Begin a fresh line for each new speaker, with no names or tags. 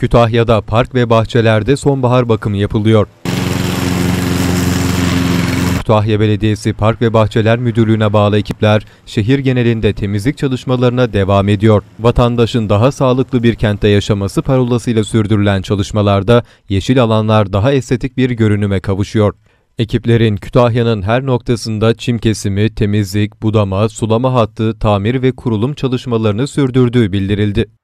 Kütahya'da park ve bahçelerde sonbahar bakımı yapılıyor. Kütahya Belediyesi Park ve Bahçeler Müdürlüğü'ne bağlı ekipler şehir genelinde temizlik çalışmalarına devam ediyor. Vatandaşın daha sağlıklı bir kentte yaşaması parolasıyla sürdürülen çalışmalarda yeşil alanlar daha estetik bir görünüme kavuşuyor. Ekiplerin Kütahya'nın her noktasında çim kesimi, temizlik, budama, sulama hattı, tamir ve kurulum çalışmalarını sürdürdüğü bildirildi.